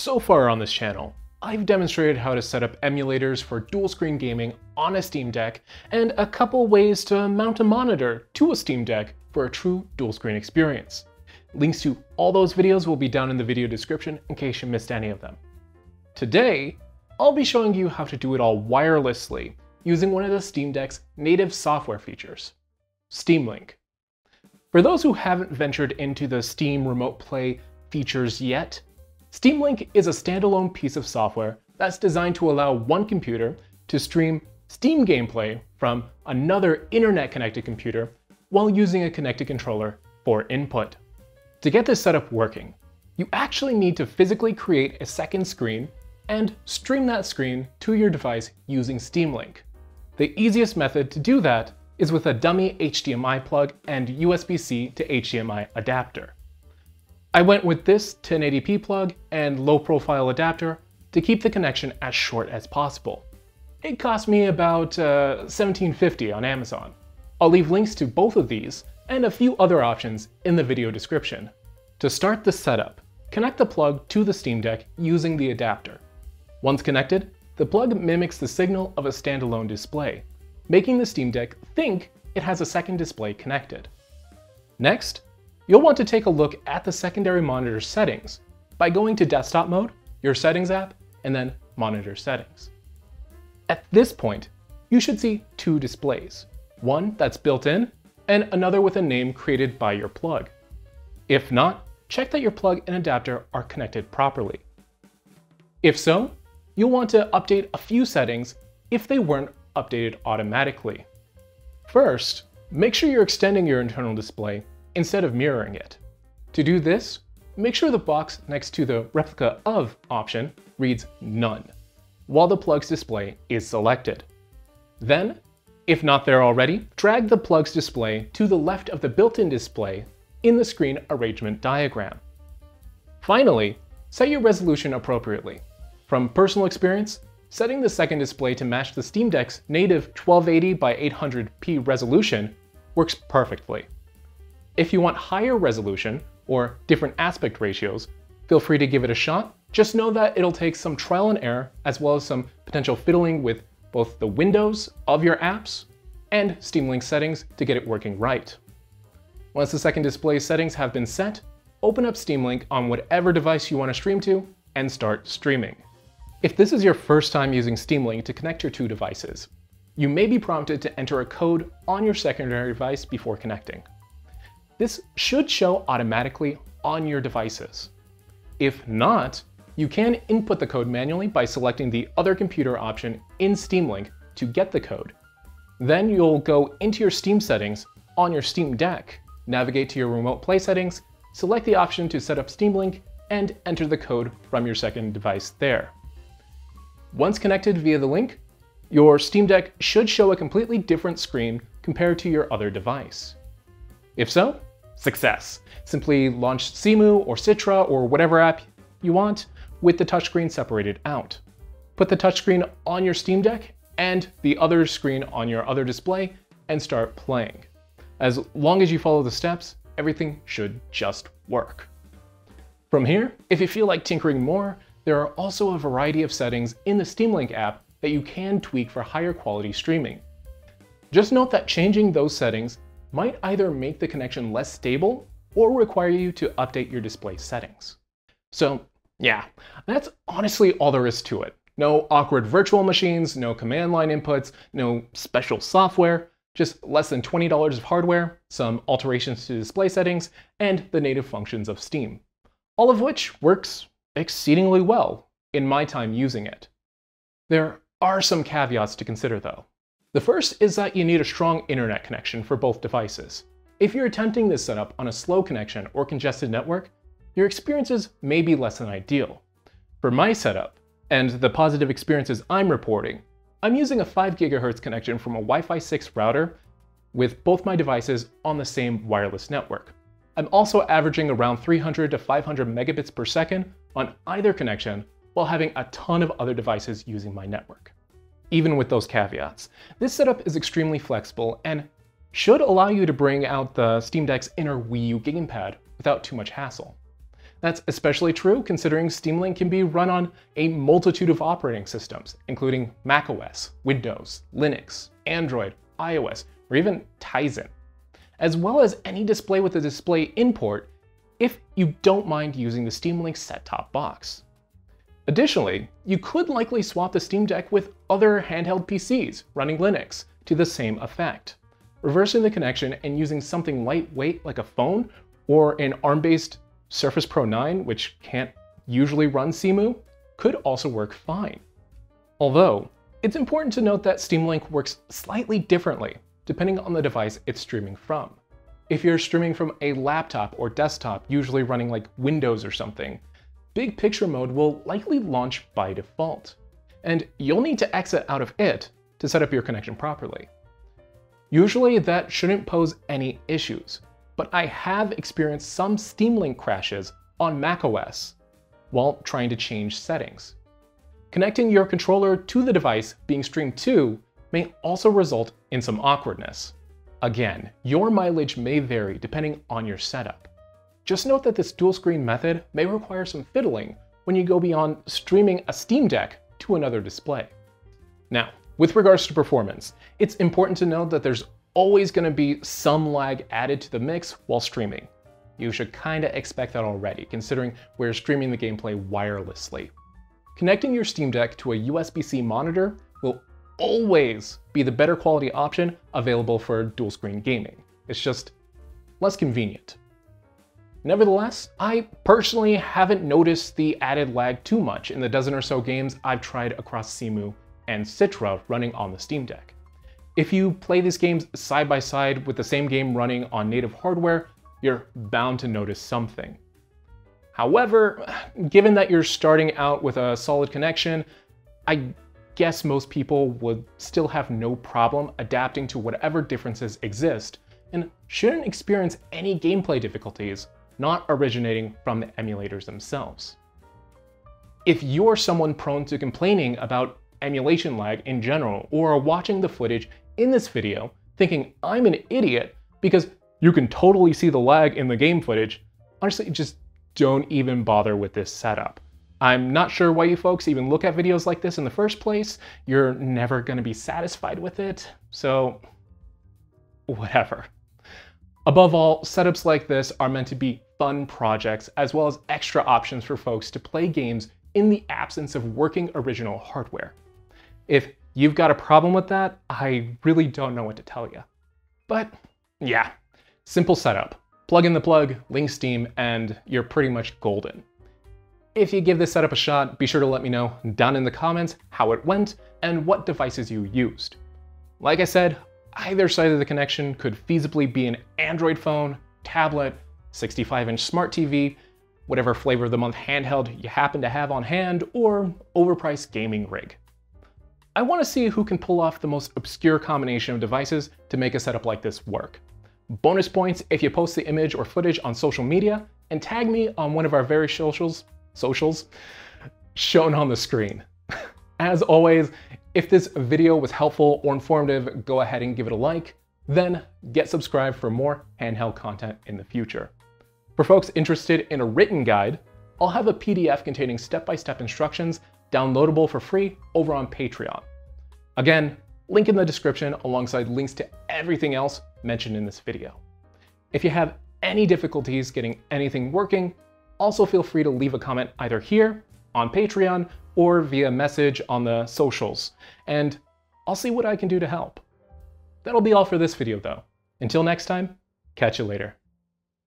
So far on this channel, I've demonstrated how to set up emulators for dual screen gaming on a Steam Deck and a couple ways to mount a monitor to a Steam Deck for a true dual screen experience. Links to all those videos will be down in the video description in case you missed any of them. Today, I'll be showing you how to do it all wirelessly using one of the Steam Deck's native software features, Steam Link. For those who haven't ventured into the Steam Remote Play features yet, Steam Link is a standalone piece of software that's designed to allow one computer to stream Steam gameplay from another internet-connected computer while using a connected controller for input. To get this setup working, you actually need to physically create a second screen and stream that screen to your device using Steam Link. The easiest method to do that is with a dummy HDMI plug and USB-C to HDMI adapter. I went with this 1080p plug and low profile adapter to keep the connection as short as possible. It cost me about uh, $17.50 on Amazon. I'll leave links to both of these and a few other options in the video description. To start the setup, connect the plug to the Steam Deck using the adapter. Once connected, the plug mimics the signal of a standalone display, making the Steam Deck think it has a second display connected. Next, you'll want to take a look at the secondary monitor settings by going to Desktop Mode, your Settings app, and then Monitor Settings. At this point, you should see two displays, one that's built in and another with a name created by your plug. If not, check that your plug and adapter are connected properly. If so, you'll want to update a few settings if they weren't updated automatically. First, make sure you're extending your internal display instead of mirroring it. To do this, make sure the box next to the Replica of option reads None, while the plug's display is selected. Then, if not there already, drag the plug's display to the left of the built-in display in the screen arrangement diagram. Finally, set your resolution appropriately. From personal experience, setting the second display to match the Steam Deck's native 1280 by 800p resolution works perfectly. If you want higher resolution or different aspect ratios, feel free to give it a shot. Just know that it'll take some trial and error as well as some potential fiddling with both the windows of your apps and Steam Link settings to get it working right. Once the second display settings have been set, open up Steam Link on whatever device you want to stream to and start streaming. If this is your first time using Steam Link to connect your two devices, you may be prompted to enter a code on your secondary device before connecting. This should show automatically on your devices. If not, you can input the code manually by selecting the Other Computer option in Steam Link to get the code. Then you'll go into your Steam settings on your Steam Deck, navigate to your Remote Play settings, select the option to set up Steam Link, and enter the code from your second device there. Once connected via the link, your Steam Deck should show a completely different screen compared to your other device. If so, Success. Simply launch Cemu or Citra or whatever app you want with the touchscreen separated out. Put the touchscreen on your Steam Deck and the other screen on your other display and start playing. As long as you follow the steps, everything should just work. From here, if you feel like tinkering more, there are also a variety of settings in the Steam Link app that you can tweak for higher quality streaming. Just note that changing those settings might either make the connection less stable or require you to update your display settings. So yeah, that's honestly all there is to it. No awkward virtual machines, no command line inputs, no special software, just less than $20 of hardware, some alterations to display settings, and the native functions of Steam. All of which works exceedingly well in my time using it. There are some caveats to consider though. The first is that you need a strong internet connection for both devices. If you're attempting this setup on a slow connection or congested network, your experiences may be less than ideal. For my setup, and the positive experiences I'm reporting, I'm using a 5 GHz connection from a Wi-Fi 6 router with both my devices on the same wireless network. I'm also averaging around 300 to 500 megabits per second on either connection while having a ton of other devices using my network even with those caveats. This setup is extremely flexible and should allow you to bring out the Steam Deck's inner Wii U gamepad without too much hassle. That's especially true considering Steam Link can be run on a multitude of operating systems, including macOS, Windows, Linux, Android, iOS, or even Tizen, as well as any display with a display import if you don't mind using the Steam Link set-top box. Additionally, you could likely swap the Steam Deck with other handheld PCs running Linux to the same effect. Reversing the connection and using something lightweight like a phone or an ARM-based Surface Pro 9, which can't usually run Cemu, could also work fine. Although, it's important to note that Steam Link works slightly differently depending on the device it's streaming from. If you're streaming from a laptop or desktop, usually running like Windows or something, Big Picture mode will likely launch by default, and you'll need to exit out of it to set up your connection properly. Usually that shouldn't pose any issues, but I have experienced some Steam Link crashes on macOS while trying to change settings. Connecting your controller to the device being streamed to may also result in some awkwardness. Again, your mileage may vary depending on your setup. Just note that this dual screen method may require some fiddling when you go beyond streaming a Steam Deck to another display. Now, with regards to performance, it's important to note that there's always going to be some lag added to the mix while streaming. You should kinda expect that already, considering we're streaming the gameplay wirelessly. Connecting your Steam Deck to a USB-C monitor will always be the better quality option available for dual screen gaming. It's just less convenient. Nevertheless, I personally haven't noticed the added lag too much in the dozen or so games I've tried across Cemu and Citra running on the Steam Deck. If you play these games side by side with the same game running on native hardware, you're bound to notice something. However, given that you're starting out with a solid connection, I guess most people would still have no problem adapting to whatever differences exist and shouldn't experience any gameplay difficulties not originating from the emulators themselves. If you're someone prone to complaining about emulation lag in general, or are watching the footage in this video thinking I'm an idiot because you can totally see the lag in the game footage, honestly, just don't even bother with this setup. I'm not sure why you folks even look at videos like this in the first place. You're never gonna be satisfied with it, so whatever. Above all, setups like this are meant to be fun projects as well as extra options for folks to play games in the absence of working original hardware. If you've got a problem with that, I really don't know what to tell you. But yeah, simple setup. Plug in the plug, link Steam, and you're pretty much golden. If you give this setup a shot, be sure to let me know down in the comments how it went and what devices you used. Like I said, either side of the connection could feasibly be an Android phone, tablet, 65-inch smart TV, whatever flavor of the month handheld you happen to have on hand, or overpriced gaming rig. I want to see who can pull off the most obscure combination of devices to make a setup like this work. Bonus points if you post the image or footage on social media and tag me on one of our various socials, socials shown on the screen. As always, if this video was helpful or informative, go ahead and give it a like, then get subscribed for more handheld content in the future. For folks interested in a written guide, I'll have a PDF containing step-by-step -step instructions downloadable for free over on Patreon. Again, link in the description alongside links to everything else mentioned in this video. If you have any difficulties getting anything working, also feel free to leave a comment either here, on Patreon, or via message on the socials, and I'll see what I can do to help. That'll be all for this video though. Until next time, catch you later.